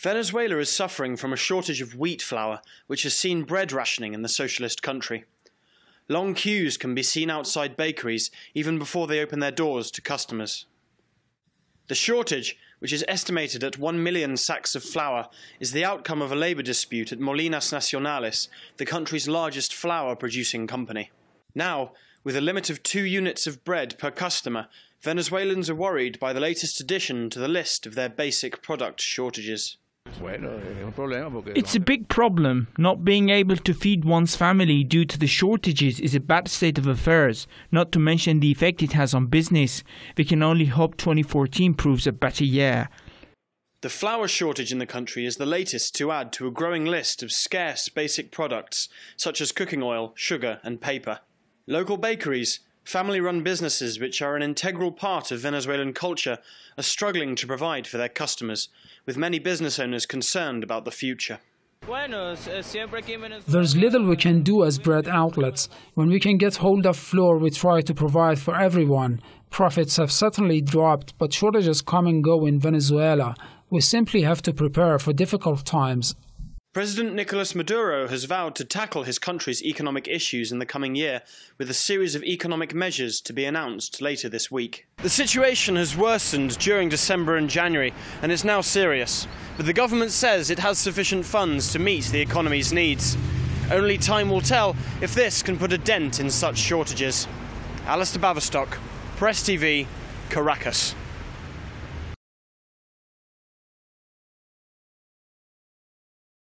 Venezuela is suffering from a shortage of wheat flour, which has seen bread rationing in the socialist country. Long queues can be seen outside bakeries even before they open their doors to customers. The shortage, which is estimated at 1 million sacks of flour, is the outcome of a labour dispute at Molinos Nacionales, the country's largest flour producing company. Now, with a limit of two units of bread per customer, Venezuelans are worried by the latest addition to the list of their basic product shortages. It's a big problem. Not being able to feed one's family due to the shortages is a bad state of affairs, not to mention the effect it has on business. We can only hope 2014 proves a better year. The flour shortage in the country is the latest to add to a growing list of scarce basic products such as cooking oil, sugar, and paper. Local bakeries, family run businesses which are an integral part of Venezuelan culture, are struggling to provide for their customers, with many business owners concerned about the future. There's little we can do as bread outlets. When we can get hold of flour, we try to provide for everyone. Profits have certainly dropped, but shortages come and go in Venezuela. We simply have to prepare for difficult times President Nicolas Maduro has vowed to tackle his country's economic issues in the coming year with a series of economic measures to be announced later this week. The situation has worsened during December and January and is now serious, but the government says it has sufficient funds to meet the economy's needs. Only time will tell if this can put a dent in such shortages. Alistair Baverstock, Press TV, Caracas.